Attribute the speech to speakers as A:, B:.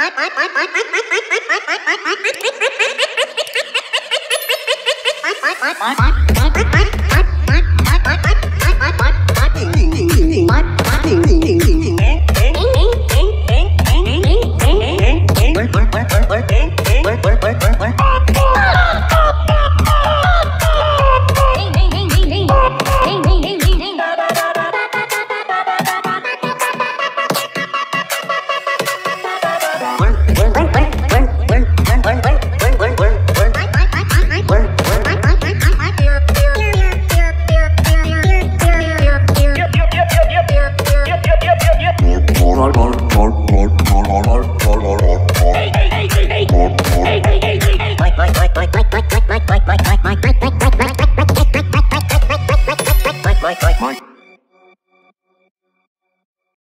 A: Bye.
B: like mine.